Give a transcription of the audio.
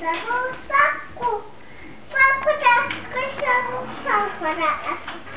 然后三股，三股的，跟上三股的。